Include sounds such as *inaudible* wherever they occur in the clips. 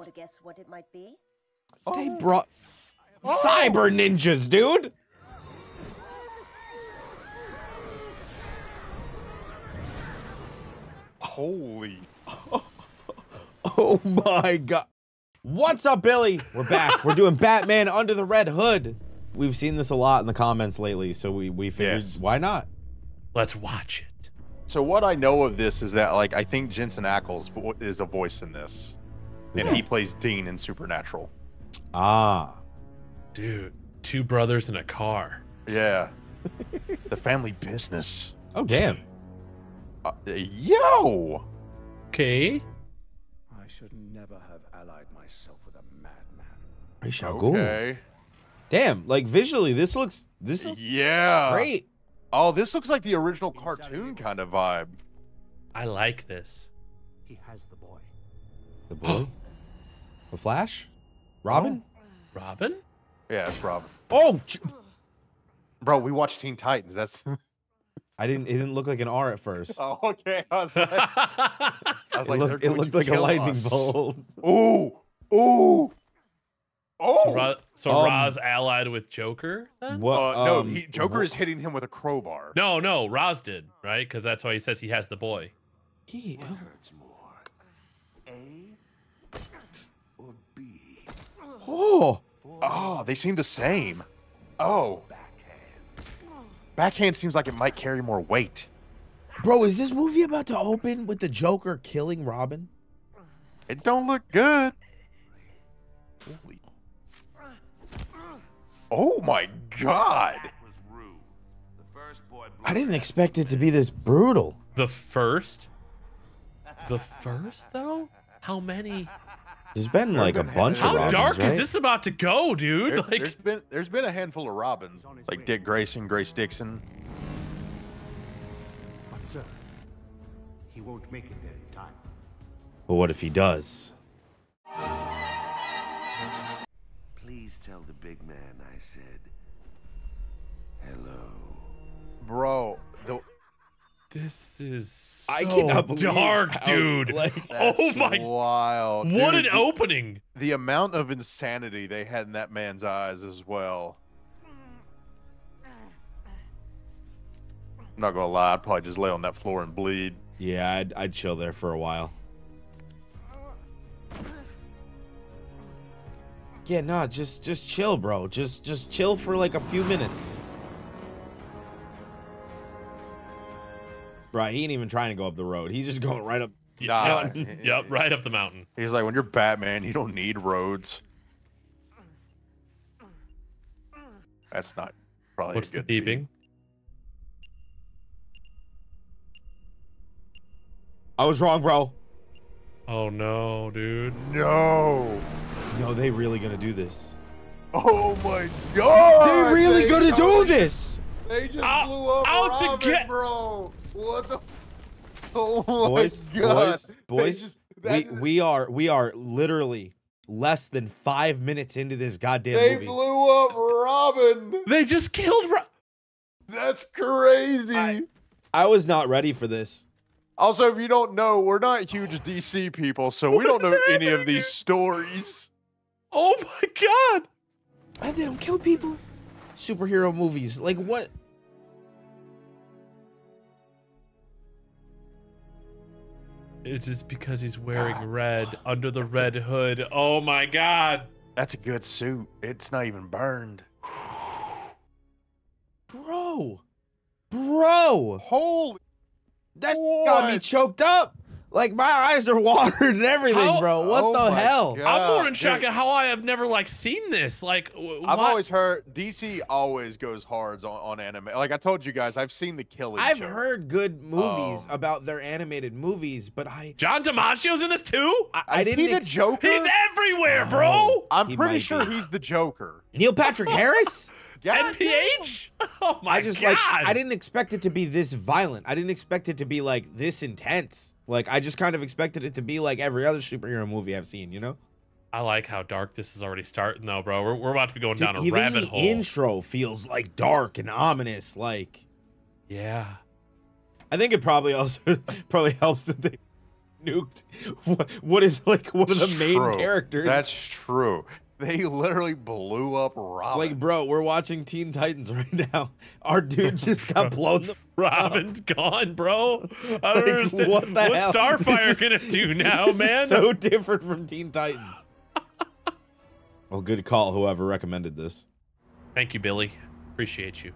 Want to guess what it might be? They brought cyber ninjas, dude. Holy. *laughs* Oh my god. What's up, Billy? We're back. We're doing *laughs* Batman Under the Red Hood. We've seen this a lot in the comments lately, so we we figured Yes. why not? Let's watch it. So what I know of this is that like I think Jensen Ackles is a voice in this, and he plays Dean in Supernatural. Ah. Dude, two brothers in a car. Yeah, the family business. Oh damn. Uh, yo, Okay. I should never have allied myself with a madman. Ra's al Ghul. okay, Damn, like visually, this looks this looks yeah. great. Oh, this looks like the original cartoon kind of vibe. I like this. He has the boy. The boy, *gasps* *gasps* *gasps* the Flash, Robin. Robin? Yeah, it's Robin. Oh, Bro, we watched Teen Titans. That's. *laughs* I didn't. It didn't look like an R at first. *laughs* oh, okay. I was like, I was *laughs* it like, looked, it looked like a lightning us. bolt. Ooh, ooh, oh. so Ra- so Um, Ra's allied with Joker? then? What? Uh, no, um, he, Joker wh- is hitting him with a crowbar. No, no, Ra's did, right? Because that's why he says he has the boy. He- hurts more? A or B? Oh, Oh, they seem the same. Oh, Backhand. backhand seems like it might carry more weight. bro, is this movie about to open with the Joker killing Robin? It don't look good. Holy. Oh my god. was rude. The first boy I didn't expect it to be this brutal. The first? The first, though? How many? There's been like a been bunch of How Robins, dark right? is this about to go, dude? There, like, has been there's been a handful of Robins, like Dick Grayson, Grace Dixon. But sir, he won't make it there in time. But what if he does? Please tell the big man I said hello. Bro, the, this is so I cannot believe dark, how, dude. like- *laughs* oh my! wild. What Dude, an the- opening! The amount of insanity they had in that man's eyes as well. I'm not gonna lie, I'd probably just lay on that floor and bleed. Yeah, I'd, I'd chill there for a while. Yeah, nah, just just chill, bro. Just just chill for like a few minutes. Right, he ain't even trying to go up the road. He's just *laughs* going right up. Nah. *laughs* Yep, yep, right up the mountain. He's like, when you're Batman, you don't need roads. That's not probably What's a the good beat. beeping? I was wrong, bro. Oh no, dude. No. No, they really gonna do this. Oh my god. They really They gonna do this. They just Out- blew up out the Robin, ga- bro. What the? Oh my Boys, god. *laughs* boys, boys. just- We that- we are we are literally less than five minutes into this goddamn They movie. blew up Robin. They just killed. Ro- That's crazy. I- I was not ready for this. also, if you don't know, we're not huge DC people, so we don't know any of these stories. oh my god! And they don't kill people. Superhero movies, like what? It's just because he's wearing God. red *sighs* under the red hood. Oh my god! That's a good suit. It's not even burned. *sighs* Bro, bro, Holy. that got me choked up. Like my eyes are *laughs* watering and everything, How- bro. What Oh the hell? God. I'm more in dude. shock at how I have never like seen this. Like, I've what? always heard DC always goes hard on, on anime. Like I told you guys, I've seen the Killing. I've Joke. heard good movies Um, about their animated movies, but I John DiMaggio's in this too. I, I Is didn't he the ex- Joker? He's everywhere, bro. Oh, I'm he pretty sure be. he's the Joker. Neil Patrick Harris. *laughs* God damn. *laughs* Oh my I just god! like I didn't expect it to be this violent. I didn't expect it to be like this intense. Like I just kind of expected it to be like every other superhero movie I've seen, you know? I like how dark this is already starting, though, bro. We're, we're about to be going Dude, down a even rabbit the hole. intro feels like dark and ominous. Like yeah. I think it probably also *laughs* probably helps that they nuked what, what is like one of the It's main true. characters. That's true. They literally blew up Robin. like, bro, we're watching Teen Titans *laughs* right now. Our dude *laughs* just got blown the Robin's gone, bro. I don't *laughs* Like, understand. what the hell? What's Starfire This is- gonna do now, this is man? so different from Teen Titans. well, good call, whoever recommended this. Thank you, Billy. Appreciate you.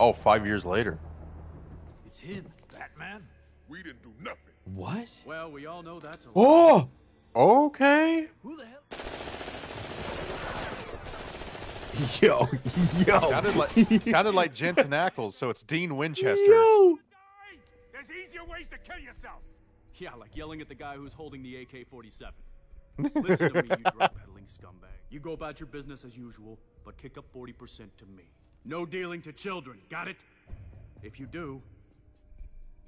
oh, five years later. It's him, Batman. We didn't do nothing. What? Well, we all know that's a oh, lie. Oh, Okay. Who the hell? *laughs* yo, yo, Sounded like sounded like Jensen *laughs* Ackles, so it's Dean Winchester. yo. There's easier ways to kill yourself. Yeah, like yelling at the guy who's holding the AK-47. *laughs* Listen to me, you drug peddling scumbag. You go about your business as usual, but kick up 40% to me. No dealing to children, got it? If you do,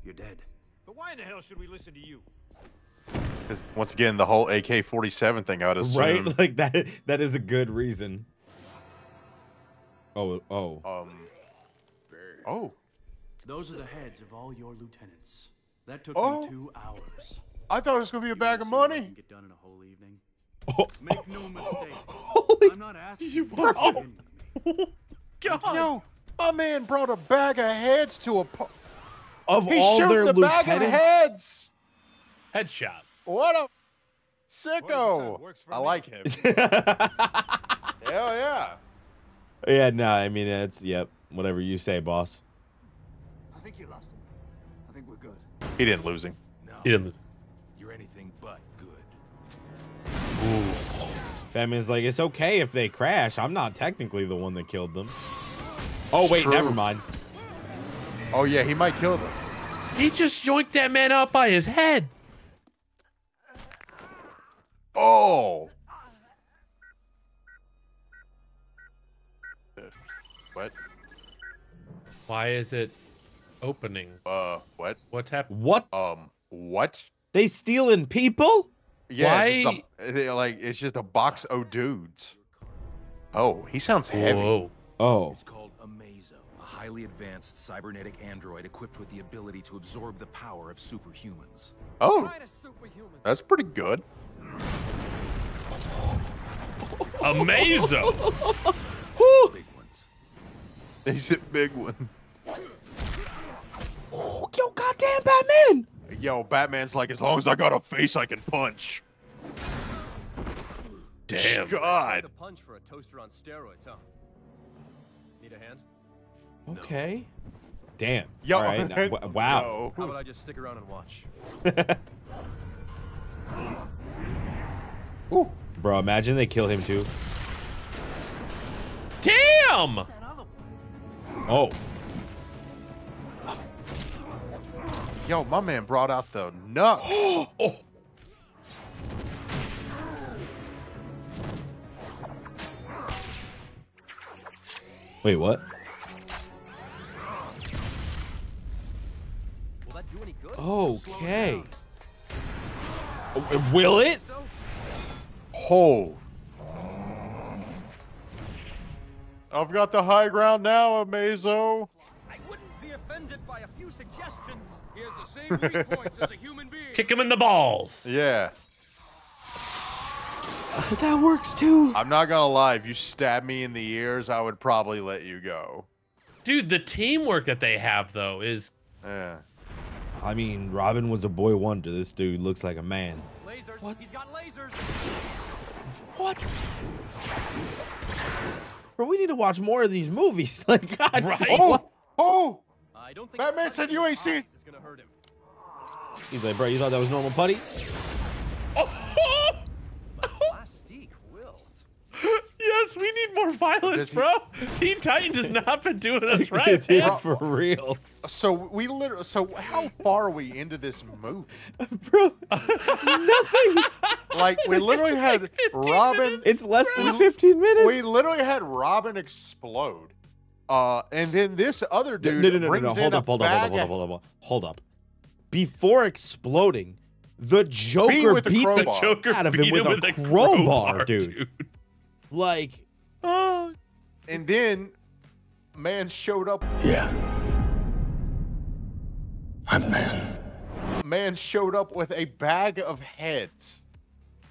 you're dead. But why in the hell should we listen to you? Because once again, the whole AK-47 thing, I would assume. Right? Like that. That is a good reason. Oh, oh. Um. Oh, Those are the heads of all your lieutenants. That took Oh. me two hours. I thought it was gonna be a You bag of see I money. can Get done in a whole evening. Oh, Make no mistake. *laughs* Holy I'm not asking you to bro. begin. *laughs* God. Yo, my man brought a bag of heads to a. Po- of he all their the bag of heads. Headshot. What a sicko! I like him. *laughs* Hell yeah. Yeah, no, I mean it's yep. Whatever you say, boss. I think you lost him. I think we're good. He didn't lose him. No, He didn't. you're anything but good. Batman's like, it's okay if they crash. I'm not technically the one that killed them. Oh wait, true. never mind. Oh yeah, he might kill them. He just yoinked that man out by his head. Oh. Uh, What? Why is it opening? Uh, what? What's happening? What? Um, what? They stealing people? Yeah, just Why- a, like it's just a box of dudes. Oh, he sounds heavy. Whoa. Oh, It's called Amazo, a highly advanced cybernetic android equipped with the ability to absorb the power of superhumans. Oh, that's pretty good. Amazo. *laughs* Big ones. He's a big one. oh yo, goddamn Batman! Yo, Batman's like, as long as I got a face, I can punch. Damn. God. punch for a toaster on steroids, huh? Need a hand? Okay. Damn. Yo, All right. now- *laughs* w- wow. How about I just stick around and watch? *laughs* Ooh. Bro, imagine they kill him too. Damn. Oh, Yo, my man brought out the nuts. *gasps* Oh. wait, what? Will that do any good? Okay. Oh, Will it? So? Oh. I've got the high ground now, Amazo. I wouldn't be offended by a few suggestions. He has the same weak *laughs* points as a human being. Kick him in the balls. Yeah. *laughs* That works too. I'm not gonna lie, if you stab me in the ears, I would probably let you go. Dude, the teamwork that they have though is Yeah. I mean, Robin was a boy wonder. This dude looks like a man. Lasers. What? He's got lasers. What? Bro, we need to watch more of these movies. *laughs* Like, God. Right? Oh! Oh! I don't think Batman said you ain't seen- eyes gonna hurt him. He's like, bro, you thought that was normal putty? Plastique *laughs* oh! Yes, we need more violence, he- bro. Teen Titans has not been doing *laughs* us right, Dude, man. for real. So we literally. So how far are we into this movie? *laughs* Bro, nothing. Like we literally had Robin. It's less than 15 minutes. We literally had Robin explode. Uh, and then this other dude no, no, no, brings no. in Hold a up, hold up, hold bag up, hold up, hold up, hold up. Hold up. Before exploding, the Joker Beat with the beat the crowbar. Joker out of him with him a crowbar, dude. Like, Oh, And then, man showed up. Yeah. I'm man. Man showed up with a bag of heads.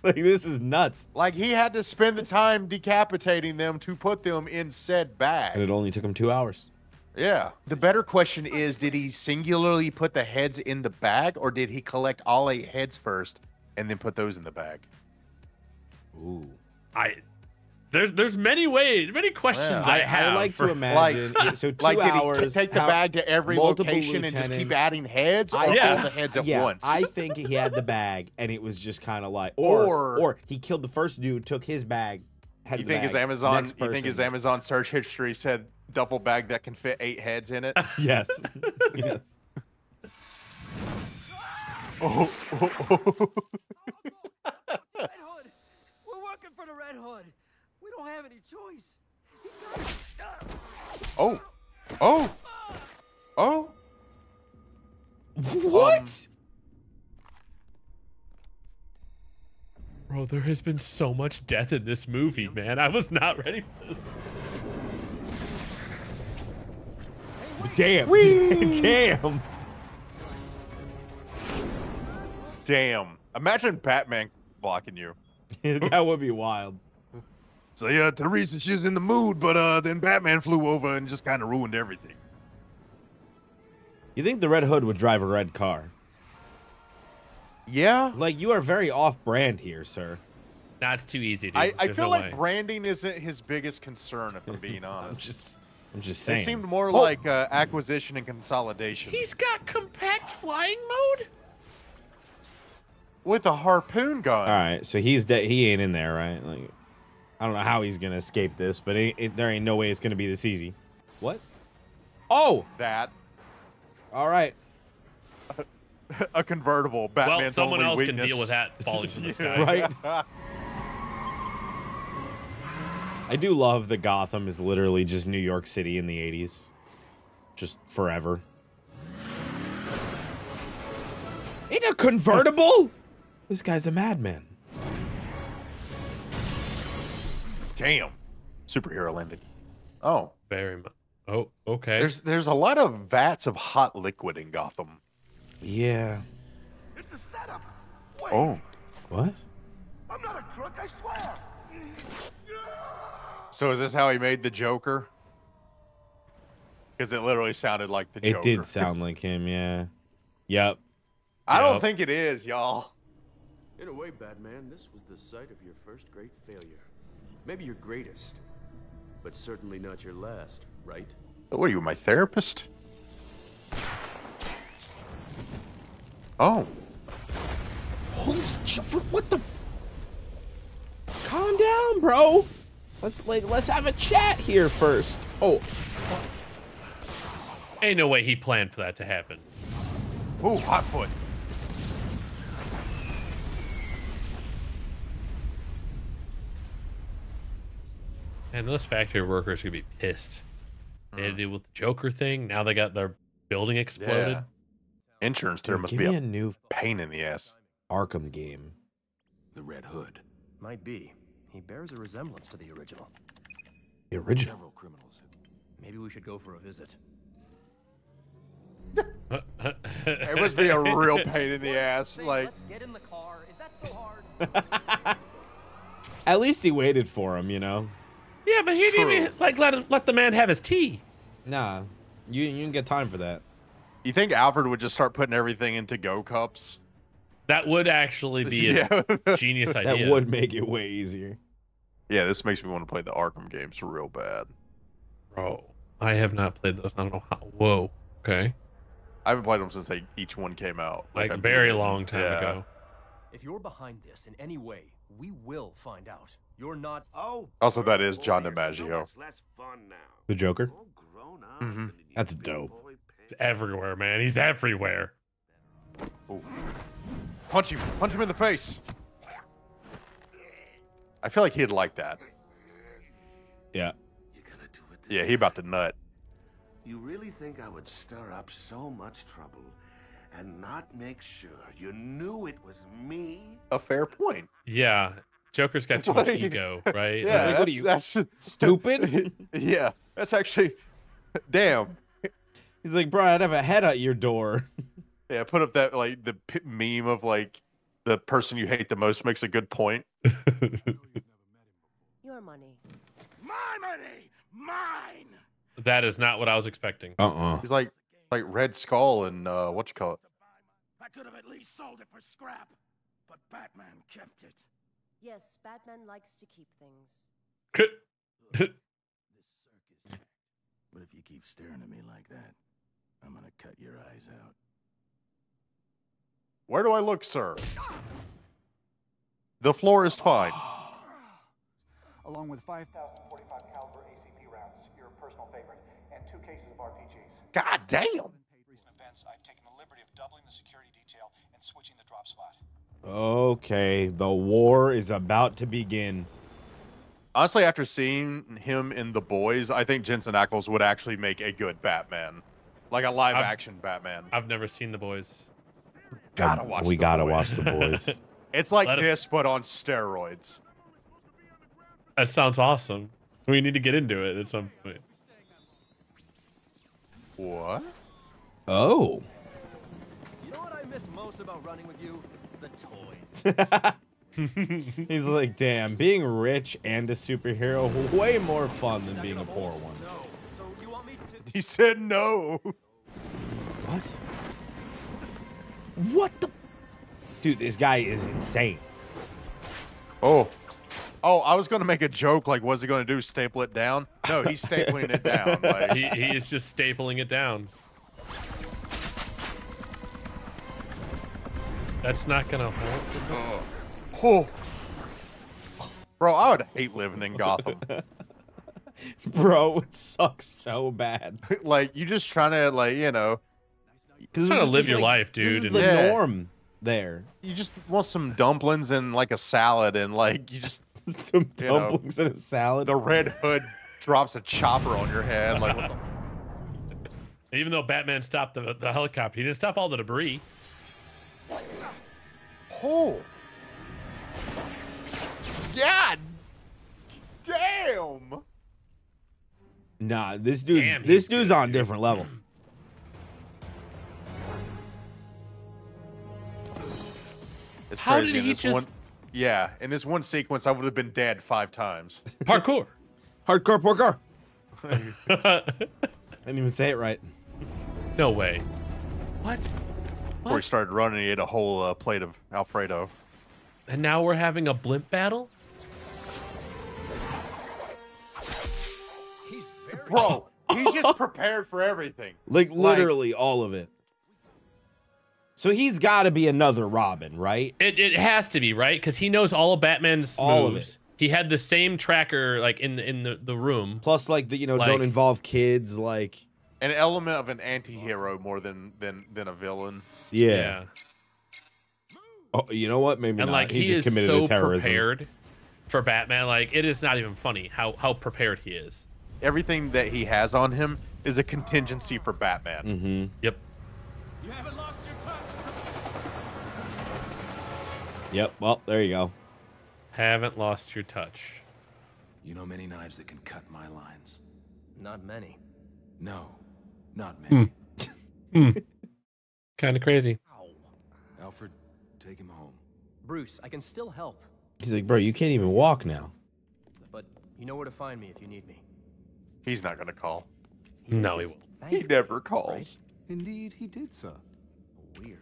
Like this is nuts. Like he had to spend the time decapitating them to put them in said bag. And it only took him two hours. Yeah. The better question is did he singularly put the heads in the bag or did he collect all eight heads first and then put those in the bag? Ooh. I there's there's many ways, many questions Yeah. I, I, have. I like for- to imagine. it- *laughs* so two Like did he take the how- bag to every location and just keep adding heads or I- all Yeah. the heads at yeah, once? I think he had the bag, and it was just kind of like, or, Or- or he killed the first dude, took his bag. Had you the think his Amazon you think his. Amazon search history said duffel bag that can fit eight heads in it? *laughs* Yes. *laughs* yes. oh, oh, oh. Red Hood! We're working for the Red Hood! We don't have any choice! He's got oh. Oh. Oh. What? Um, Bro, there has been so much death in this movie, man. I was not ready for this. Damn. *laughs* Damn. Damn. Imagine Batman blocking you. *laughs* that would be wild. So yeah, Teresa, she was in the mood, but uh then Batman flew over and just kind of ruined everything. You think the Red Hood would drive a red car? Yeah. Like you are very off-brand here, sir. That's too easy, dude. I, I feel no like way. branding isn't his biggest concern, if I'm being *laughs* I'm honest. just, I'm just saying. It seemed more Oh. like uh, acquisition and consolidation. He's got compact flying mode? with a harpoon gun. All right, so he's dead. He ain't in there, right? Like, I don't know how he's gonna escape this, but it, it, there ain't no way it's gonna be this easy. What? Oh, That all right. *laughs* a convertible. Batman's well, someone only else weakness. can deal with that *laughs* falling from the sky. Right. *laughs* I do love that Gotham is literally just New York City in the '80s, just forever. In a convertible? this guy's a madman. Damn. Superhero landing. Oh, Very much. Oh, okay. there's there's a lot of vats of hot liquid in Gotham. Yeah. It's a setup. Wait, Oh, What? I'm not a crook, I swear. so is this how he made the Joker? Because it literally sounded like the It Joker. It did sound *laughs* like him. Yeah. Yep. I don't think it is, y'all. In a way, Batman, this was the site of your first great failure. Maybe your greatest, but certainly not your last, right? What are you, my therapist? Oh, Holy shit! What the? Calm down, bro. Let's like let's have a chat here first. Oh, Ain't no way he planned for that to happen. ooh, hot foot. And those factory workers could be pissed. They had to mm. deal with the Joker thing. Now they got their building exploded. Yeah. Insurance there dude, must give be me a a new pain in the ass. Arkham game. The Red Hood. Might be. He bears a resemblance to the original. The original. Several criminals Maybe we should go for a visit. It must be a real *laughs* pain in the ass. Like, let's get in the car. Is that so hard? *laughs* At least he waited for him, you know. Yeah, but he didn't even like let him, let the man have his tea. Nah, you you didn't get time for that. you think Alfred would just start putting everything into go cups? That would actually be a *laughs* yeah. genius *laughs* idea. That would make it way easier. yeah, this makes me want to play the Arkham games real bad. Bro, I have not played those. I don't know how. Whoa. Okay. I haven't played them since they each one came out. Like a very long time Yeah. ago. if you're behind this in any way, we will find out. You're not. Oh, Also, that is John you're DiMaggio. So much less fun now. The Joker. All grown up. Mhm. That's dope. It's everywhere, man. He's everywhere. Ooh. Punch him! Punch him in the face! I feel like he'd like that. Yeah. You're gonna do it Yeah, he about to nut. You really think I would stir up so much trouble and not make sure you knew it was me? A fair point. Yeah. Joker's got *laughs* too much Like- ego, right? Yeah, like, what are that's, you, that's Stupid. *laughs* yeah, that's actually damn. He's like, bro, I'd have a head at your door. *laughs* Yeah, put up that like the meme of like the person you hate the most makes a good point. Your money. My money! Mine! That is not what I was expecting. Uh-uh. He's like like Red Skull and uh what you call it? I could have at least sold it for scrap, but Batman kept it. Yes, Batman likes to keep things. But if you keep staring at me like that, I'm gonna cut your eyes out. Where do I look, sir? The floor is fine. along with 5,045 caliber ACP rounds, your personal favorite, and two cases of RPGs. God damn. Recent events, I've taken the liberty of doubling the security detail and switching the drop spot. Okay, the war is about to begin. Honestly, after seeing him in The Boys, I think Jensen Ackles would actually make a good Batman, like a live I've- action Batman. I've never seen the boys. Gotta watch. We The gotta Boys. watch the boys. *laughs* It's like Let us- this, but on steroids. That sounds awesome. We need to get into it at some point. What? oh. You know what I missed most about running with you? The toys. *laughs* He's like, damn, being rich and a superhero, way more fun than being a poor one. No. So you want me to? He said no. What? What the? Dude, this guy is insane. Oh. Oh, I was gonna make a joke like, what's he gonna do? Staple it down? No, he's stapling it down. *laughs* Like, He, he is just stapling it down. That's not gonna hold. oh. Bro, I would hate living in Gotham. *laughs* *laughs* Bro, it sucks so bad. *laughs* like, you just trying to like, you know, This Trying to live just your like- life, This is dude, the and- Yeah. norm there. you just want some dumplings and like a salad, and like you just Some You know, dumplings and a salad. the Red Hood drops a chopper on your head. Like, what the Even though Batman stopped the, the helicopter, he didn't stop all the debris. Oh. God damn. Nah, this dude's Damn, this dude's good, on a different level. *clears throat* It's How crazy. did he just- one Yeah, in this one sequence I would have been dead 5 times. *laughs* Parkour. Hardcore parkour. *laughs* I didn't even say it right. no way. What? Before he started running, he ate a whole uh, plate of Alfredo. And now we're having a blimp battle? He's very. Bro, *laughs* he's just prepared for everything. *laughs* Like Like- literally all of it. So he's got to be another Robin, right? It, it has to be right because he knows all of Batman's All of moves. He had the same tracker like in the in the, the room. Plus, like the you know, Like- don't involve kids. Like, An element of an anti-hero more than than than a villain. Yeah. Oh, you know what? Maybe And not. like he, he, just is committed so a terrorism. prepared for Batman. Like it is not even funny how how prepared he is. Everything that he has on him is a contingency for Batman. Mm-hmm. Yep. You haven't lost your touch. Yep. Well, there you go. Haven't lost your touch. You know many knives that can cut my lines. Not many. No, not many. Kind of crazy. Ow. Alfred, take him home. Bruce, I can still help, He's like, bro, you can't even walk now. but you know where to find me if you need me. He's not gonna call. No, he won't. He me, never right? calls. Indeed, he did, sir. Weird.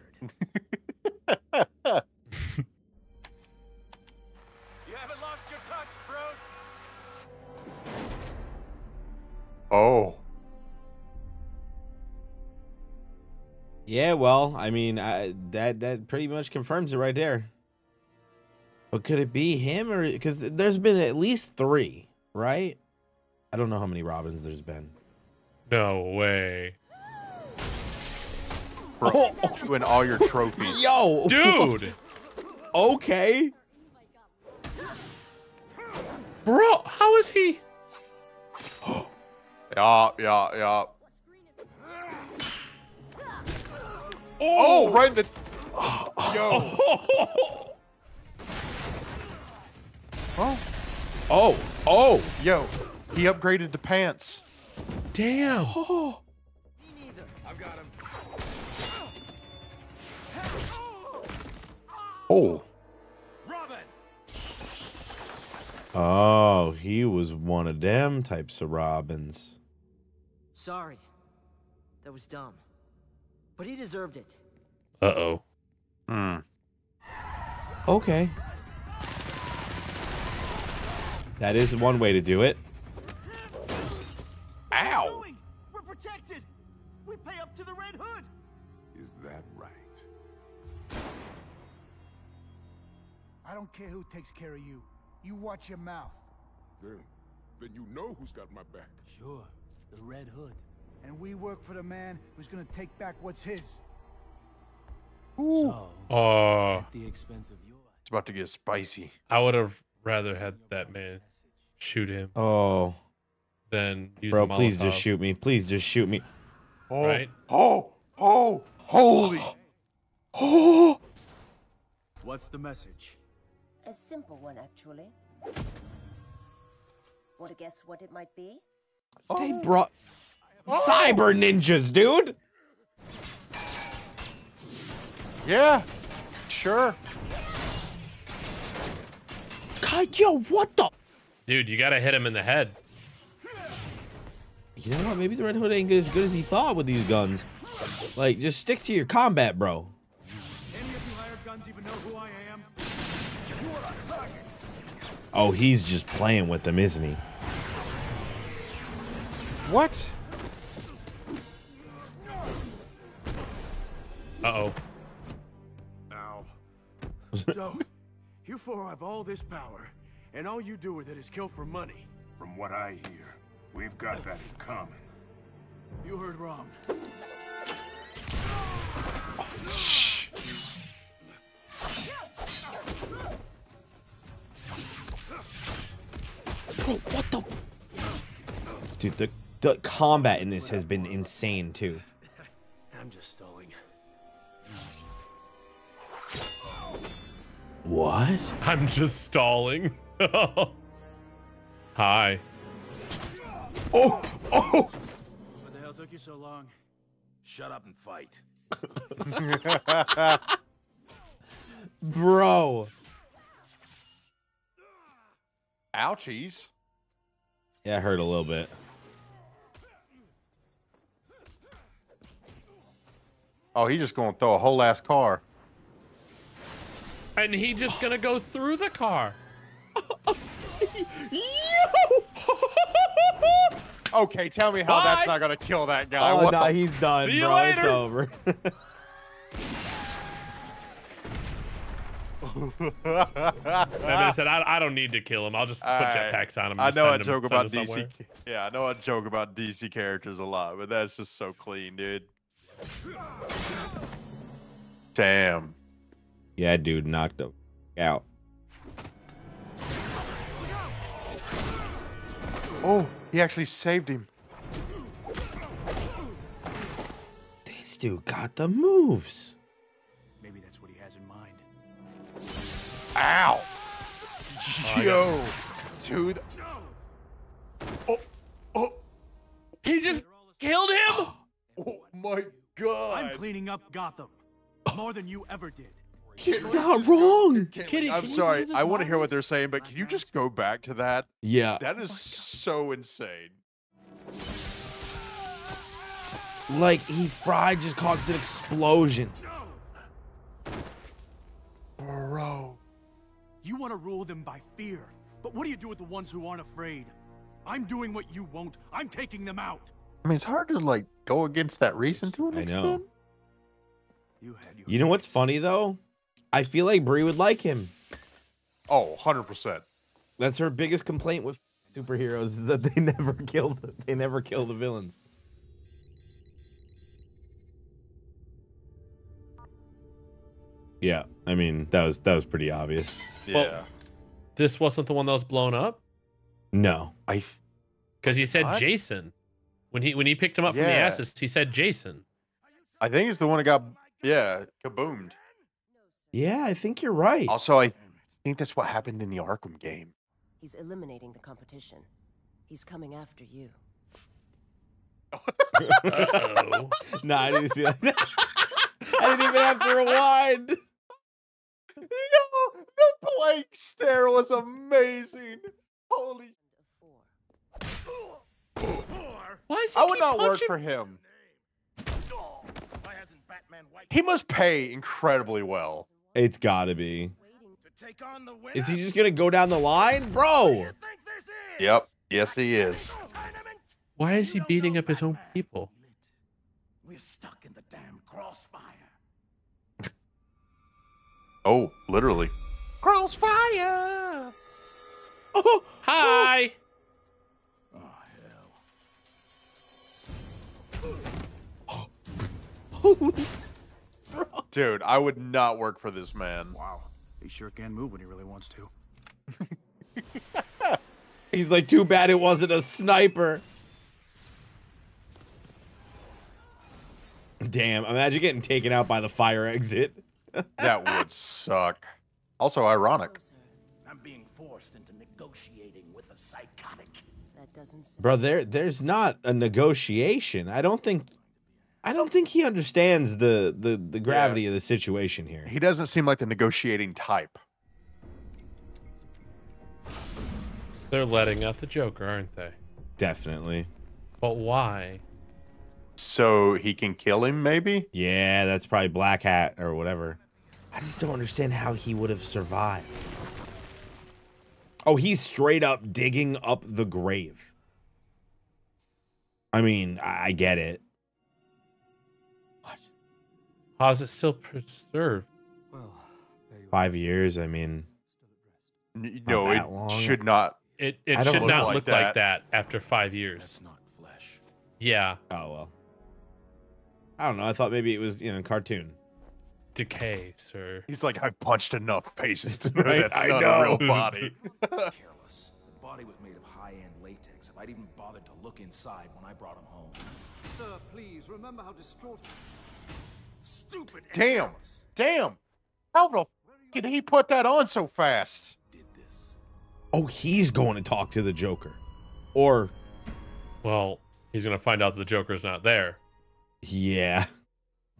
*laughs* You haven't lost your touch, Bruce. Oh. Yeah. Well, I mean, I, that that pretty much confirms it right there. But could it be him or because there's been at least three, right? I don't know how many Robins there's been. No way. Bro, oh. you and all your trophies. *laughs* Yo, Dude. *laughs* okay. Bro, how is he? *gasps* Yeah, yeah, yeah. Oh, oh, right in the. Yo. Oh, Oh, oh. yo. He upgraded to pants. Damn. Oh. Me neither. I've got him. Oh. Robin! Oh, he was one of them types of Robins. Sorry. That was dumb. But he deserved it. Uh oh. Hmm. Okay. That is one way to do it. Ow! We're protected! We pay up to the Red Hood! Is that right? I don't care who takes care of you. You watch your mouth. Then, then you know who's got my back. Sure, the Red Hood. And we work for the man who's gonna take back what's his. So, Oh, at the expense of yours. It's about to get spicy. I would have rather had that man shoot him Oh, than use bro, a please just shoot me. Please just shoot me. Oh, Right? oh, oh, holy. *gasps* Oh, What's the message? A simple one, actually. Want to guess what it might be? they oh. brought Oh. cyber ninjas, dude. Yeah, sure. God, yo, what the? Dude, you gotta hit him in the head. You know what? Maybe the Red Hood ain't as good as he thought with these guns. Like, just stick to your combat, bro. Any of you hired guns even know who I am? Oh, he's just playing with them, isn't he? What? Uh oh. Ow. so, you four have all this power, and all you do with it is kill for money. From what I hear, we've got that in common. You heard wrong. Bro, what the? Dude, the, the combat in this has been insane, too. *laughs* I'm just What? I'm just stalling. *laughs* Hi. Oh, oh! What the hell took you so long? Shut up and fight. *laughs* Bro. Ouchies. Yeah, it hurt a little bit. Oh, he's just going to throw a whole ass car. And he just gonna go through the car. *laughs* *laughs* Okay, tell me how that's not going to kill that guy. Oh, What no, he's done, See you bro. It's over. I mean, I said I, I don't need to kill him. I'll just put Alright. jetpacks on him. I and know I send him- joke about DC. somewhere. Yeah, I know I joke about DC characters a lot, but that's just so clean, dude. Damn. Yeah, dude, knocked him out. Oh, he actually saved him. This dude got the moves. Maybe that's what he has in mind. Ow. Oh, I Yo, dude. Oh, oh, He just killed him. oh my god. I'm cleaning up Gotham. More than you ever did. He's not wrong. Kitty, I'm can sorry. I want to hear what they're saying, but can you just go back to that? Yeah. That oh is so insane. Like, he fried just caused an explosion. Bro. You want to rule them by fear. But what do you do with the ones who aren't afraid? I'm doing what you won't. I'm taking them out. I mean, it's hard to like go against that reason to an I extent. know. You had your You know what's funny, though? I feel like Brie would like him. Oh, 100%. That's her biggest complaint with superheroes is that they *laughs* never kill the, they never kill the villains. Yeah, I mean that was that was pretty obvious. Yeah. Well- This wasn't the one that was blown up No, I because he said What? Jason when he when he picked him up from the Yeah. assist. He said Jason. I think it's the one that got yeah, kaboomed. Yeah, I think you're right. Also, I think that's what happened in the Arkham game. He's eliminating the competition. He's coming after you. Uh-oh. *laughs* no, I didn't see that. *laughs* I didn't even have to rewind. *laughs* Yo, the blank stare was amazing. Holy. Why is he I would not work for him. He must pay incredibly well. It's gotta be. Is he just gonna go down the line, bro? Yep. Yes, he is. Why is he beating up his own people? We're stuck in the damn crossfire. *laughs* Oh, literally. Crossfire. *laughs* Oh, Hi. *laughs* Dude, I would not work for this man. Wow. He sure can move when he really wants to. *laughs* He's like, too bad it wasn't a sniper. Damn, imagine getting taken out by the fire exit. *laughs* That would suck. Also ironic. I'm being forced into negotiating with a psychotic. That doesn't Bro, there there's not a negotiation. I don't think I don't think he understands the the, the gravity of the situation here. He doesn't seem like the negotiating type. They're letting out the Joker, aren't they? Definitely. But why? So he can kill him, maybe? Yeah, that's probably Black Hat or whatever. I just don't understand how he would have survived. Oh, he's straight up digging up the grave. I mean, I I get it. How's it still preserved? Well, Five years, I mean. No, it long. should not. It it should look not like look that. like that after five years. That's not flesh. Yeah, Oh well. I don't know. I thought maybe it was you know cartoon. decay, sir. He's like, I've punched enough faces to *laughs* know Right, that's I not know. a real *laughs* body. Careless. The body was made of high-end latex. If I'd even bothered to look inside when I brought him home. Sir, please remember how distraught. Stupid. and Damn. careless. Damn. How the f- did he put that on so fast? Did this. Oh, he's going to talk to the Joker, or Well, he's gonna find out the Joker's not there. yeah.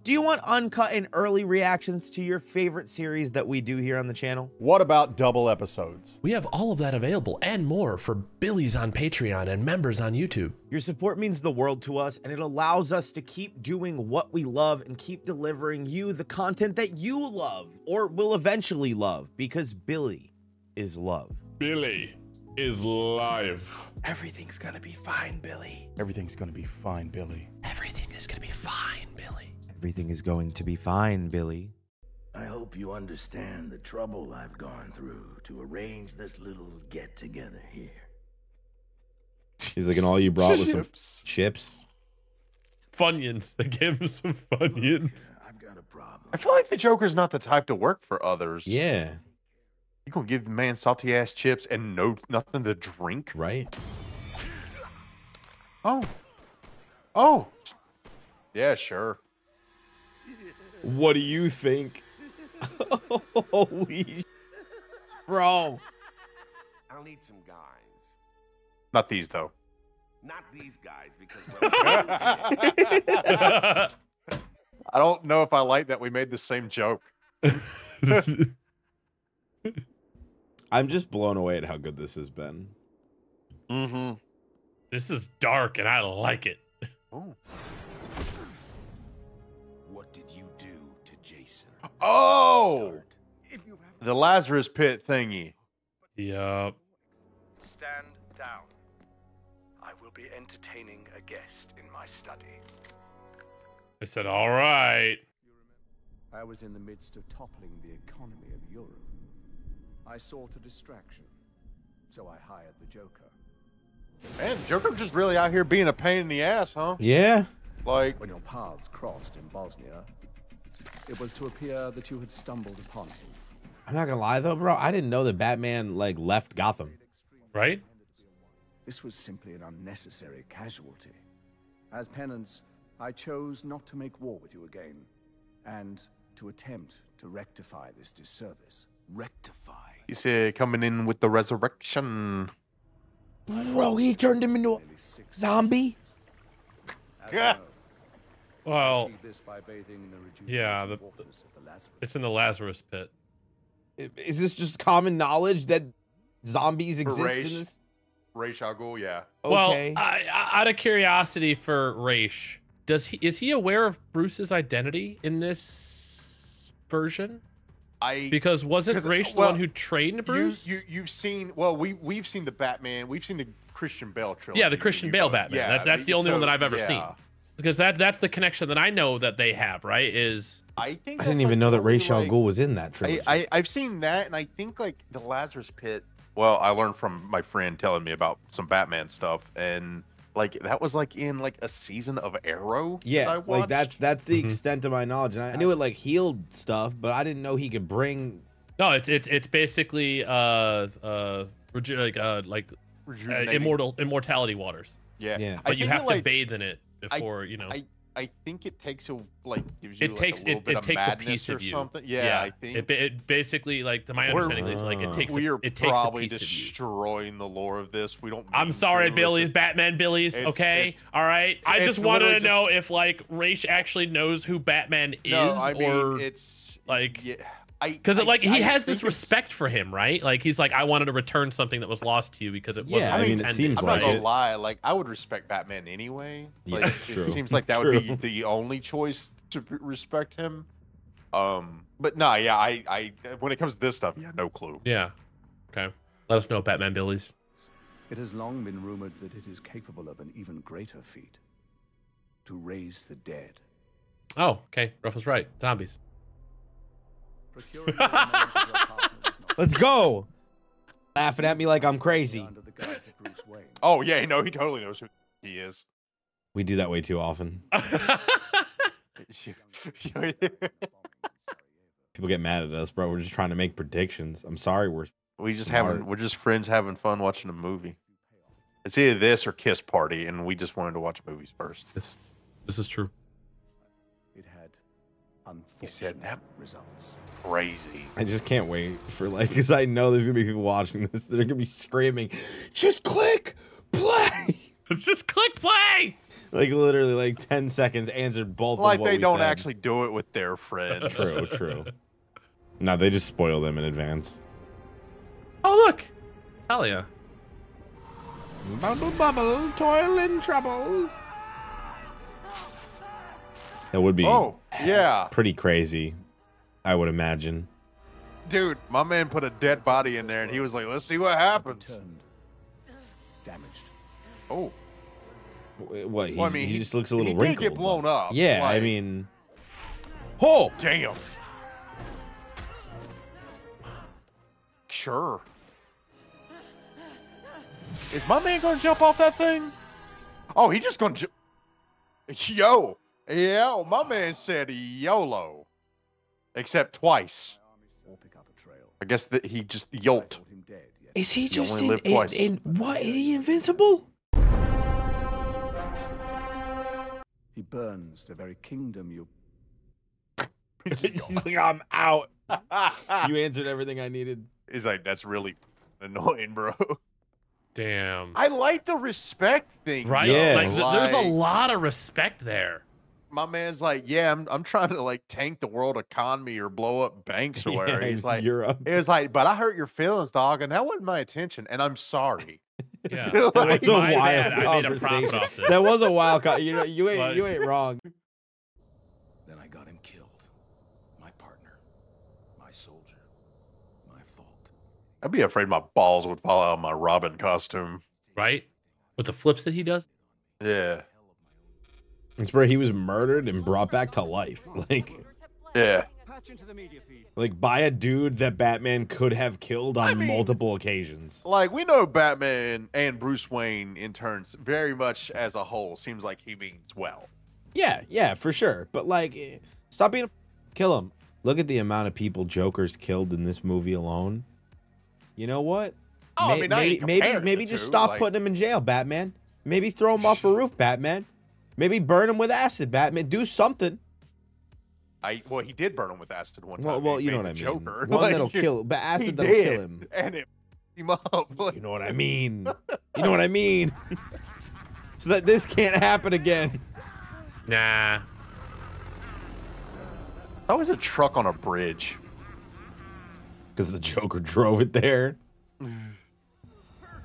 Do you want uncut and early reactions to your favorite series that we do here on the channel? What about double episodes? We have all of that available and more for Billies on Patreon and members on YouTube. Your support means the world to us, and it allows us to keep doing what we love and keep delivering you the content that you love or will eventually love because Billy is love. Billy is live. Everything's gonna be fine, Billy. Everything's gonna be fine, Billy. Everything is gonna be fine, Billy. Everything is going to be fine, Billy. I hope you understand the trouble I've gone through to arrange this little get together here. He's like, and all you brought was some *laughs* Chips. chips. Funyuns. *laughs* They gave him some Funyuns. I've got a problem. I feel like the Joker's not the type to work for others. Yeah, You gonna give the man salty ass chips and no nothing to drink? right. Oh. Oh. Yeah, sure. What do you think? *laughs* Holy bro. I'll need some guys. Not these though. Not these guys, because *laughs* I don't know if I like that we made the same joke. *laughs* I'm just blown away at how good this has been. Mm-hmm. This is dark and I like it. Oh. Oh! The Lazarus pit thingy. Yup. Stand down. I will be entertaining a guest in my study. I said, all right. I was in the midst of toppling the economy of Europe. I sought a distraction, so I hired the Joker. Man, Joker just really out here being a pain in the ass, huh? Yeah. Like, When your paths crossed in Bosnia, it was to appear that you had stumbled upon me. I'm not gonna lie though, bro. I didn't know that Batman like left Gotham. Right? This was simply an unnecessary casualty. As penance, I chose not to make war with you again, and to attempt to rectify this disservice. Rectify. you uh, see, coming in with the resurrection. Bro, he turned him into a zombie. *laughs* As Well, this by bathing in the yeah, the, waters of the Lazarus. it's in the Lazarus pit. Is this just common knowledge that zombies exist Raish. in this? Ra's al Ghul, yeah. Okay. Well, I, I, out of curiosity for Raish, does he is he aware of Bruce's identity in this version? I Because wasn't 'cause, Raish the one who trained Bruce? you you've seen well we we've seen the Batman we've seen the Christian Bale trilogy. yeah, the Christian Bale both- Batman. Yeah, that's that's the I mean, only one that I've ever yeah. seen. Because that that's the connection that I know that they have, right? Is I think I didn't even like, know that probably, Ra's al like- Ghul was in that I, trilogy. I I've seen that, and I think like the Lazarus Pit. Well, I learned from my friend telling me about some Batman stuff, and like that was like in like a season of Arrow. that I yeah, like that's that's the Mhm. extent of my knowledge. And I, I knew it like healed stuff, but I didn't know he could bring. no, it's it's it's basically uh uh like uh like uh, immortal immortality waters, Yeah, Yeah. I but you have it, to like, bathe in it I- before you know. I I think it takes a like gives you it like, takes a little it, bit it of takes a piece or of you. something. Yeah, yeah, I think it, it basically like to my We're- understanding is like it takes we a, are it takes probably a destroying the lore of this. We don't. I'm sorry, Billy's Batman Billy's. it's- okay, it's- all right. I just wanted to just- know if like Ra's actually knows who Batman is, No, I mean or it's like yeah. I because like he I has this respect for him, right? Like he's like, I wanted to return something that was lost to you because it wasn't. Yeah, I mean, it intended, seems I'm like not gonna it. lie. Like I would respect Batman anyway. Yeah, Like true. it seems like that would be *laughs* the only choice to respect him. Um, but no, yeah, I, I when it comes to this stuff, yeah, no clue. Yeah. Okay. Let us know, Batman Billy's. It has long been rumored that it is capable of an even greater feat to raise the dead. Oh, okay. Ruff was right. Zombies. *laughs* Let's go. Laughing at me like I'm crazy. under the guise of Bruce Wayne. *laughs* Oh yeah, no, he totally knows who he is. We do that way too often. *laughs* People get mad at us, bro. We're just trying to make predictions. I'm sorry. We're we just smart. having we're just friends having fun watching a movie. It's either this or Kiss Party, and we just wanted to watch movies first. This, this is true. It had He said that results. Crazy. I just can't wait for like, because I know there's gonna be people watching this that are gonna be screaming, "Just click play!" *laughs* just click play. like literally, like ten seconds answered both. of Like what they we don't said. actually do it with their friends. *laughs* True, true. No, they just spoil them in advance. Oh look, Talia. Bubble, bubble, toil and trouble. That would be Oh yeah, pretty crazy, I would imagine. dude, my man put a dead body in there, and he was like, "Let's see what happens." Turned damaged. Oh, Wh- What? He, Well, I mean, he he- just looks a little he did wrinkled. get blown up, Yeah, I mean, oh, damn. Sure. Is my man gonna jump off that thing? Oh, he just gonna jump. Yo, yo, my man said YOLO, except twice. Or pick up a trail. I guess that he just yolt. Thought him dead, yet is he You just only in, in, in what? Is he invincible? he burns the very kingdom you. *laughs* He's like, I'm out. *laughs* You answered everything I needed. He's like, that's really annoying, bro. Damn. I like the respect thing, Right? Yeah. Like, th- there's a lot of respect there. My man's like, yeah, I'm, I'm trying to like tank the world economy or blow up banks *laughs* or whatever. Yeah, He's like, Europe. it was like, but I hurt your feelings, dog, and that wasn't my intention, and I'm sorry. *laughs* Yeah. *laughs* That Like, That's a wild bad, I made a conversation. That was a wild. Co- you know, you ain't But- you ain't wrong. Then I got him killed. My partner. My soldier. My fault. I'd be afraid my balls would fall out of my Robin costume. right? With the flips that he does. Yeah, It's where he was murdered and brought back to life, *laughs* like yeah. Patch into the media feed. like by a dude that Batman could have killed on multiple occasions. Like we know Batman and Bruce Wayne in turns very much as a whole seems like he means well. Yeah, yeah, for sure. But like, eh, stop being a kill him. Look at the amount of people Joker's killed in this movie alone. You know what? Oh, I mean, I maybe maybe maybe just two, stop like- putting him in jail, Batman. Maybe throw him off a roof, Batman. Maybe burn him with acid, Batman. Do something. I well, he did burn him with acid one time. Well, well, *laughs* *laughs* you know what I mean. Joker. One Like, that'll kill, but he acid that'll kill him. and it him up. Like, You know what I mean? You know what I mean? so that this can't happen again. Nah. That was a truck on a bridge. because the Joker *laughs* drove it there. *sighs*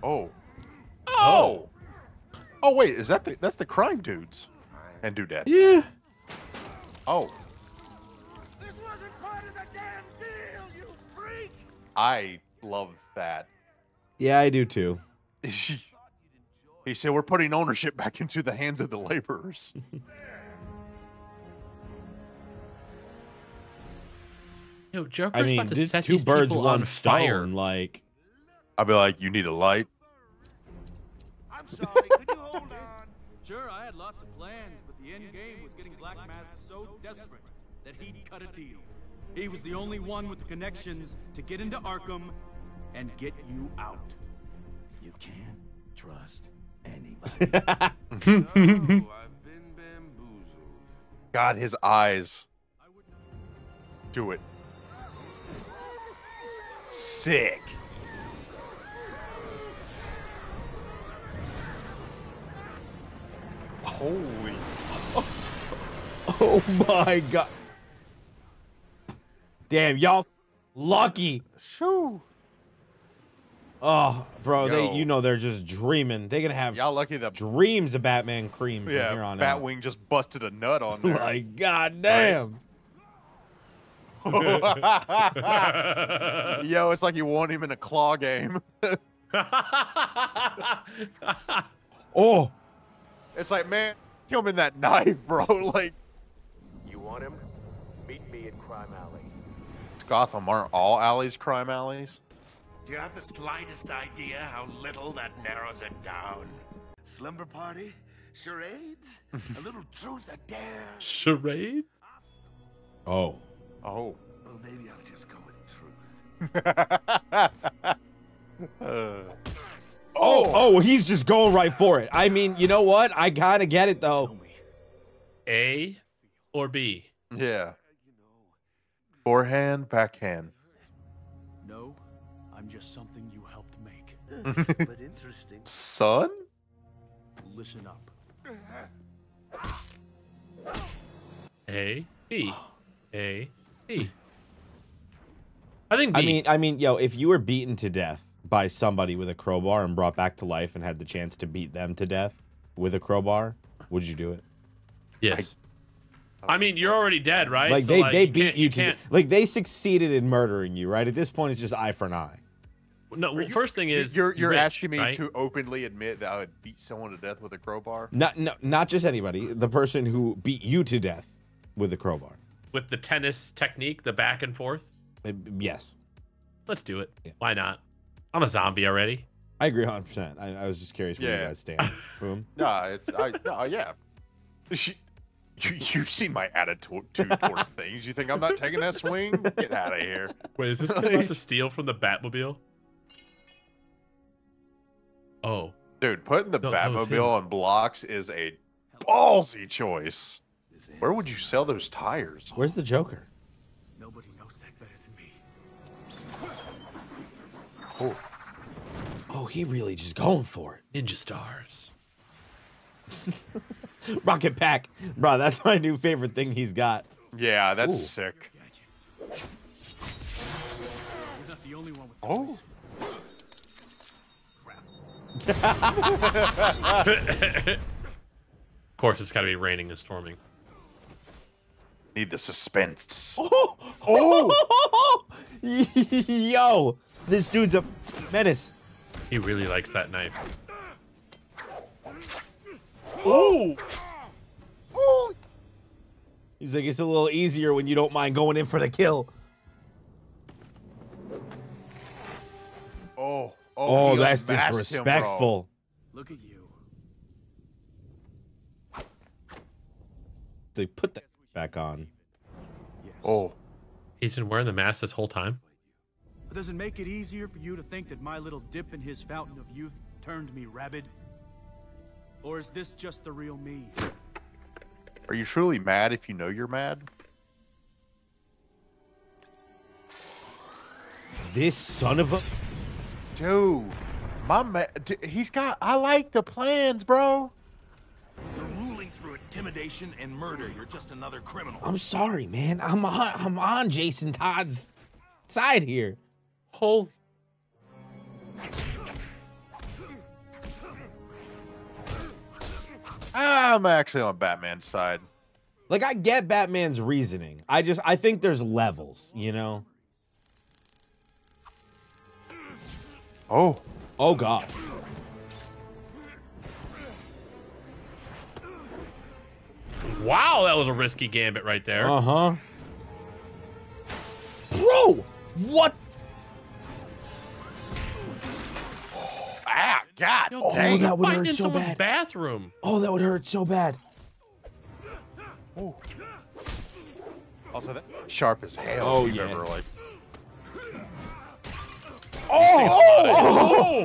Oh. Oh. Oh Oh, wait, is that the that's the crime dudes and dudettes? Yeah. Oh. This wasn't part of the damn deal, you freak. I love that. Yeah, I do too. *laughs* he said we're putting ownership back into the hands of the laborers. Yo, Joker's I mean, about to this set two these birds, people one on fire. Like, I'll be like, you need a light. Sure, I had lots of plans, but the end game was getting Black Mask so desperate that he'd cut a deal. He was the only one with the connections to get into Arkham and get you out. You can't trust *laughs* anybody. God, his eyes. Do it. Sick. Holy. *laughs* oh my god. Damn, y'all lucky. Shoo. Oh, bro, they you know they're just dreaming. They're gonna have Y'all lucky that dreams of Batman cream from here yeah, on out. Batwing just busted a nut on *laughs* there. like, god goddamn. *laughs* Yo, it's like you want him in a claw game. oh. It's like, man, kill him in that *laughs* knife, bro. Like, You want him? Meet me at Crime Alley. Gotham aren't all alleys crime alleys. Do you have the slightest idea how little that narrows it down? Slumber party? Charades? *laughs* a little truth or dare? Charade? Oh. Oh. Well, maybe I'll just go with truth. Uh, *laughs* Oh, oh, oh he's just going right for it. I mean, you know what? I kind of get it though. A or B? yeah. Forehand, backhand. No, I'm just something you helped make. *laughs* but interesting. Son? Listen up. A, B. A, B. I think B. I mean, I mean, yo, if you were beaten to death by somebody with a crowbar and brought back to life and had the chance to beat them to death with a crowbar, would you do it? yes. I, mean, you're already dead, right? Like So, they, they you beat can't- you, to can't. like they succeeded in murdering you, right? At this point, it's just eye for an eye. No, well, first thing is you're you're rich, asking me right? to openly admit that I would beat someone to death with a crowbar? Not, no, not just anybody. The person who beat you to death with a crowbar. with the tennis technique, the back and forth. Uh, Yes, Let's do it. Why not? I'm a zombie already. I agree 100. percent I, I was just curious where you guys stand. *laughs* Boom. Nah, it's I no, yeah. She, you, you've seen my attitude towards *laughs* things. You think I'm not taking that swing? Get out of here. Wait, is this kid about to *laughs* steal from the Batmobile? Oh, Dude, putting the No, that was him. Batmobile on blocks is a ballsy choice. Where would you sell those tires? Where's the Joker? Oh, Oh, he really just going for it. Ninja Stars. *laughs* Rocket Pack, bro. That's my new favorite thing he's got. yeah, that's Ooh. sick. You're not the only one with Oh, *laughs* of course, it's got to be raining and storming. Need the suspense. *laughs* Oh, oh, *laughs* yo, this dude's a menace. He really likes that knife. Oh, he's like it's a little easier when you don't mind going in for the kill. Oh, oh, Oh, that's unmasked him, disrespectful. Look at you. They put that back on. Oh, He's been wearing the mask this whole time. But does it make it easier for you to think that my little dip in his fountain of youth turned me rabid? Or is this just the real me? are you truly mad if you know you're mad? This son of a. Dude, my man, he's got. I like the plans, bro. You're ruling through intimidation and murder. You're just another criminal. I'm sorry, man. I'm on. I'm on Jason Todd's side here. Holy. Ah, I'm actually on Batman's side. Like I get Batman's reasoning. I just I think there's levels, you know. Oh. Oh god. Wow, that was a risky gambit right there. Uh-huh. Bro, what? Ah, God. Yo, Oh, dang, that would hurt so bad. bathroom. Oh, that would hurt so bad. Also, that sharp as hell. Oh, you've yeah. ever, like, Oh,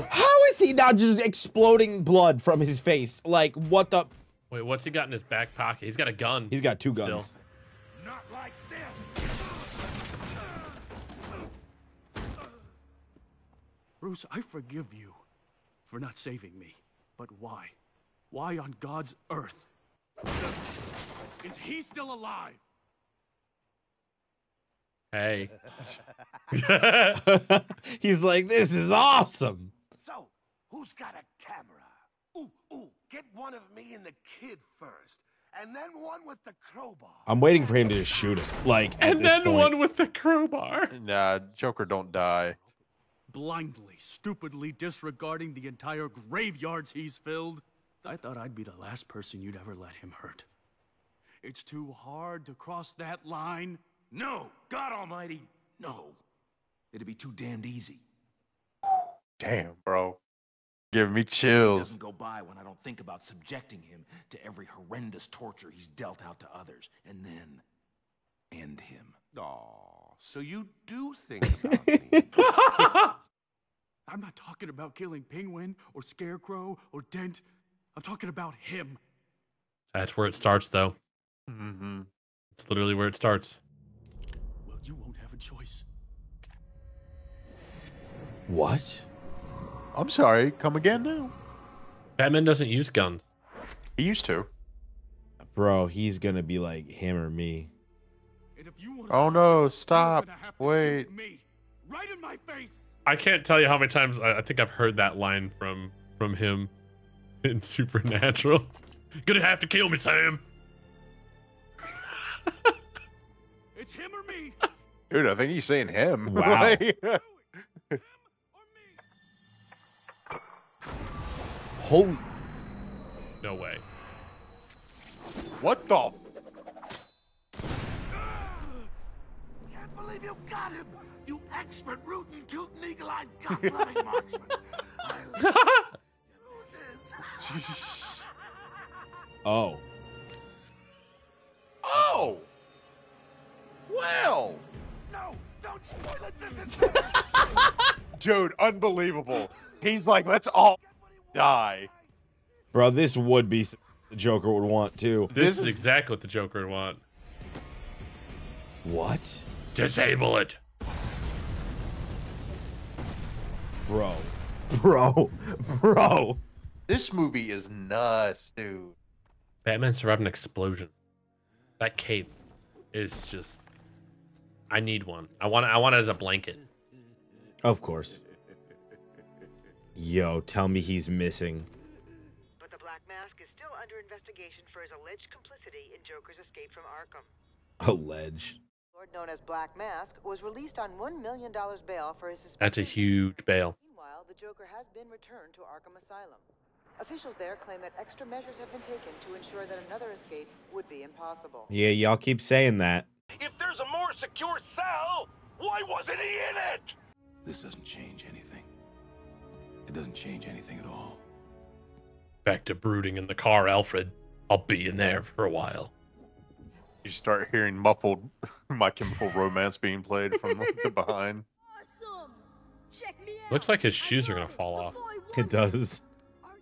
Oh! How is he not just exploding blood from his face? Like what the? Wait, what's he got in his back pocket? He's got a gun. He's got two Still. guns. Not like this. Bruce, I forgive you for not saving me. But why? Why on God's earth? Is he still alive? Hey. *laughs* He's like, this is awesome. So, who's got a camera? Ooh, ooh, get one of me and the kid first, and then one with the crowbar. I'm waiting for him to just shoot him. Like, at and this then point. one with the crowbar. nah, Joker don't die. Blindly, stupidly disregarding the entire graveyards he's filled. I thought I'd be the last person you'd ever let him hurt. It's too hard to cross that line. No, God Almighty, no. It'd be too damned easy. Damn, bro. Giving me It chills. doesn't go by when I don't think about subjecting him to every horrendous torture he's dealt out to others, and then end him. Aw, so you do think about me. *laughs* I'm not talking about killing Penguin or Scarecrow or Dent. I'm talking about him. That's where it starts, though. Mm-hmm. It's literally where it starts. Well, you won't have a choice. What? I'm sorry. Come again now. Batman doesn't use guns. He used to. Bro, he's gonna be like him or me. If you Oh no! Stop. Wait. me right in my face. I can't tell you how many times I, I think I've heard that line from from him *laughs* in Supernatural. *laughs* Gonna have to kill me, Sam. It's him or me. Dude, I think he's saying him. Wow. *laughs* Holy. No way. what the? Can't believe you got him, you expert rootin' tootin' eagle-eyed gun-loving marksman. *laughs* I *laughs* Oh. Oh. Well. No, don't spoil it. This is *laughs* Dude, unbelievable. He's like, let's all die. Bro, this would be the Joker would want too. This, This is, is- exactly what the Joker would want. What? Disable it. Bro. Bro. Bro. This movie is nuts, dude. Batman survived an explosion. That cape is just. I need one. I want. I want it as a blanket. Of course. Yo, tell me he's missing. But the Black Mask is still under investigation for his alleged complicity in Joker's escape from Arkham. Alleged. Lord known as Black Mask was released on $1 million bail for his suspicion. That's a huge bail. Meanwhile, the Joker has been returned to Arkham Asylum. Officials there claim that extra measures have been taken to ensure that another escape would be impossible. Yeah, y'all keep saying that. If there's a more secure cell, why wasn't he in it? This doesn't change anything. It doesn't change anything at all. Back to brooding in the car, Alfred. I'll be in there for a while. You start hearing muffled *laughs* My Chemical Romance being played from the behind. Awesome! Check me out! Looks like his shoes are gonna fall off. It does.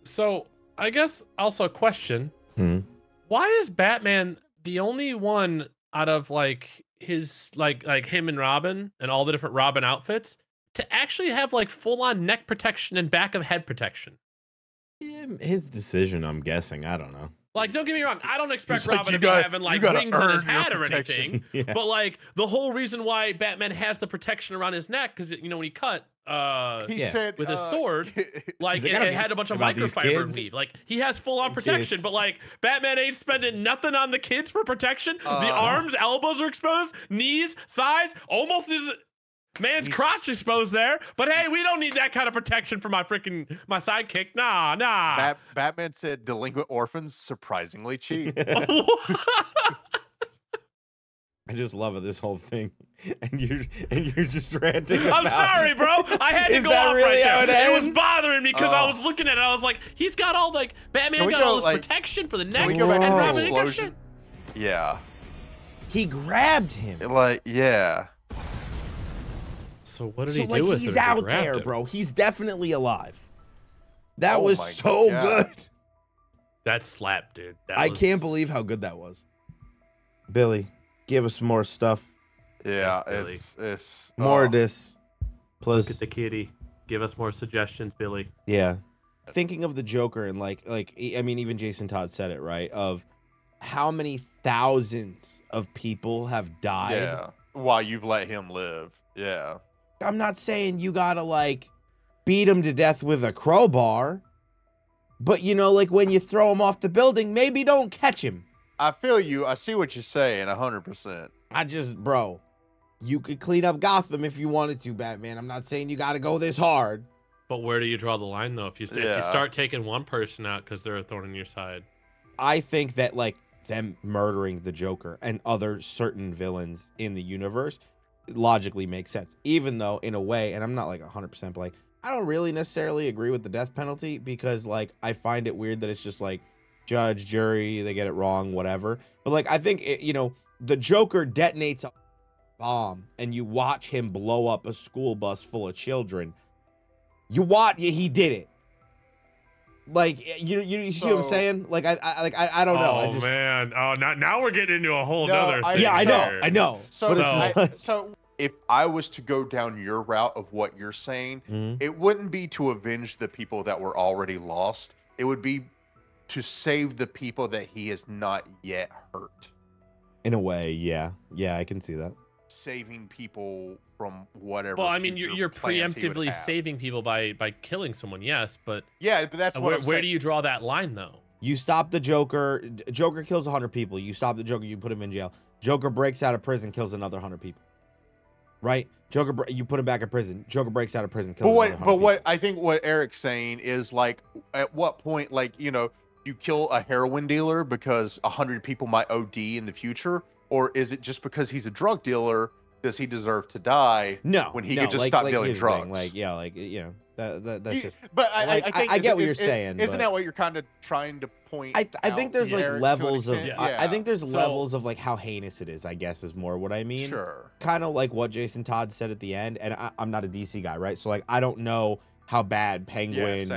So I guess also a question: Hmm. Why is Batman the only one out of like his like like him and Robin and all the different Robin outfits to actually have like full on neck protection and back of head protection? Yeah, his decision, I'm guessing. I don't know. Like, don't get me wrong, I don't expect He's Robin "You to be gotta- having like gotta rings on his hat or anything. *laughs* Yeah. But like the whole reason why Batman has the protection around his neck, because you know when he cut uh He Yeah. said with his uh, sword, *laughs* like like, it, it had a bunch of about microfiber kids." beneath. Like he has full on protection, kids. but like Batman ain't spending nothing on the kids for protection. the Uh, arms, elbows are exposed, knees, thighs, almost his man's He's- crotch exposed there. But hey, we don't need that kind of protection for my freaking my sidekick. Nah, nah. Bat- Batman said delinquent orphans surprisingly cheap. *laughs* *laughs* I just love it, this whole thing, *laughs* and you're and you're just ranting. I'm sorry, bro. I had to go off really right how there. it was bothering me because I Oh. was looking at it. I was like, he's got all like Batman Can we got all go, this like- protection for the Can neck we go back and the Robin got explosion? shit. Yeah. He grabbed him. Like, yeah. So what did so he like do with he's it? if he out there, him? bro. He's definitely alive. That Oh was so God. good. That slap, dude. That I was- can't believe how good that was. Billy, give us more stuff. Yeah. Billy. It's, it's More oh. of this. Look Plus, at the kitty. Give us more suggestions, Billy. yeah. Thinking of the Joker and like like I mean even Jason Todd said it right of how many thousands of people have died. Yeah. While you've let him live. Yeah. I'm not saying you gotta like beat him to death with a crowbar, but you know, like when you throw him off the building, maybe don't catch him. I feel you. I see what you're saying. hundred percent. I just, bro, you could clean up Gotham if you wanted to, Batman. I'm not saying you gotta go this hard. But where do you draw the line though? If you, st- if you start taking one person out because they're a thorn in your side, I think that like them murdering the Joker and other certain villains in the universe logically makes sense. Even though in a way, and I'm not like 100% but like I don't really necessarily agree with the death penalty because like I find it weird that it's just like judge, jury, they get it wrong, whatever. But like I think it, you know, the Joker detonates a bomb and you watch him blow up a school bus full of children. You watch he did it. Like you, you, you see what I'm saying? Like I, I like I, I don't know. Oh I just man! Oh, now now we're getting into a whole No, nother. I- thing yeah, I know, here. I know. So, But it's I- so if I was to go down your route of what you're saying, Mhm. it wouldn't be to avenge the people that were already lost. It would be to save the people that he has not yet hurt. in a way, yeah, yeah, I can see that. Saving people from whatever. Well, I mean, you're, you're plans he would preemptively saving people by by killing someone, yes, but Yeah, but that's uh, what where, I'm where do you draw that line though? You stop the Joker. Joker kills 100 people. You stop the Joker, you put him in jail. Joker breaks out of prison, kills another 100 people. Right? Joker, you put him back in prison. Joker breaks out of prison, kills But what? another 100 But people. what I think what Eric's saying is like, at what point, like you know, you kill a heroin dealer because a hundred people might OD in the future, or is it just because he's a drug dealer? Does he deserve to die? No, when he no, could just like- stop like, dealing here's the thing, drugs. Like, yeah, like you know, that, that that's You- just. but I, like, I, I think I is- get what you're is- saying. Isn't but- that what you're kind of trying to point? I, th- I think out, there's like Eric, to an levels of extent? I, I think there's So- levels of like how heinous it is i guess is more what i mean Sure. kind of like what jason todd said at the end and I, i'm not a dc guy right so like i don't know how bad penguin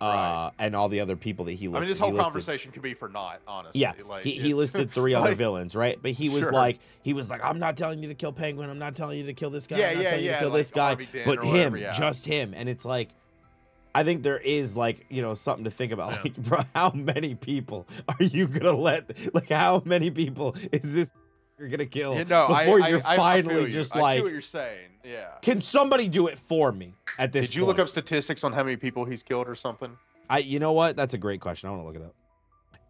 same, uh and all the other people that he listed. I mean, this whole listed- conversation could be for naught, honestly. yeah, like, he, he listed *laughs* three other like, villains, right? But he was Sure. like, he was like, I'm not telling you to kill Penguin. I'm not telling you to kill this guy. Yeah, I'm not yeah, telling you to yeah, kill like this guy. But or him, whatever, yeah. just him. And it's like, I think there is like, you know, something to think about. Like, bro, how many people are you gonna let? Like, how many people is this you're gonna kill You know, before I- you're I- I finally feel you. just I see what you're saying. Yeah. can somebody do it for me at this? Did you look up statistics on how many people he's killed or something? I you know what? That's a great question. I want to look it up.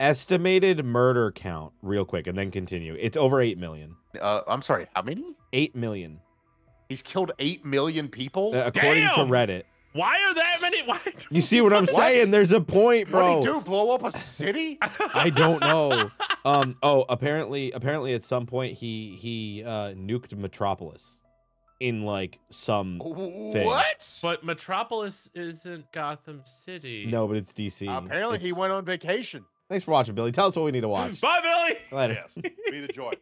Estimated murder count, real quick, and then continue. It's over eight million. Uh, I'm sorry, how many? Eight million, He's killed eight million people. uh, according Damn! to Reddit. Why are that many? Why? *laughs* You see what I'm saying? There's a point, What bro. did he do? Blow up a city? *laughs* I don't know. Um. Oh, apparently, apparently, at some point, he he uh, nuked Metropolis in like some thing. What? But Metropolis isn't Gotham City. No, but it's DC. Apparently, he went on vacation. Thanks for watching, Billy. Tell us what we need to *laughs* watch. Bye, Billy. Later. Yes. Be the joy.